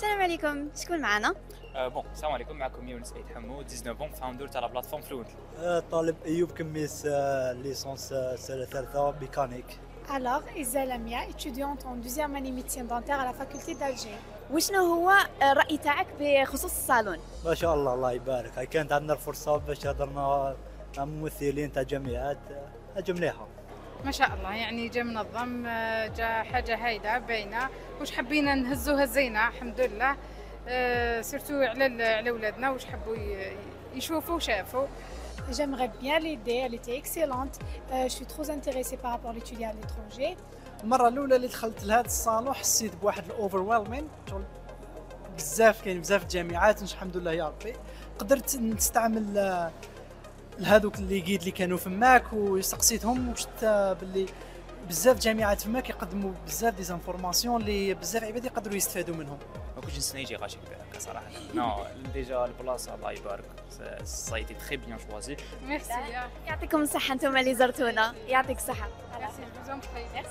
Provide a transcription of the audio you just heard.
السلام عليكم. شكون معنا؟ bon السلام عليكم. معكم يونس عيد حمود 19 founder تاع la plateforme Fluent. طالب أيوب كميس آه، licence آه، سنه ثالثه mécanique Alors, Isa Lamia, étudiante en deuxième année médecine dentaire à la faculté d'Alger. وشنو هو الرأي تاعك بخصوص الصالون؟ ما شاء الله الله يبارك. هاي كانت عندنا الفرصة باش هضرنا مع ممثلين تاع جامعات آه، حاجة مليحه ما شاء الله يعني جا منظم جا حاجة هايلة باينة. واش حبينا نهزو هزينا الحمد لله. آه، surtout على على ولادنا واش حبوا يشوفوا شافوا J'aimerais bien l'idée, elle était excellente. Euh, je suis trop intéressée par rapport à l'étudier à l'étranger. المرة الأولى اللي دخلت لهذا الصالون حسيت بواحد ال overwhelming شغل بزاف كاين بزاف الجامعات الحمد لله يا ربي. قدرت نستعمل آه، لهذوك les guides اللي كانوا تماك وسقسيتهم وشفت آه، باللي بزاف جامعات تماك يقدموا بزاف des informations اللي بزاف عباد يقدروا يستفادوا منهم. ما كنتش نستنى يجي غاشي بك صراحة non déjà البلاصه الله يبارك c'était très bien choisi merci يعطيكم الصحة أنتم اللي زرتونا. يعطيك الصحة. ميرسي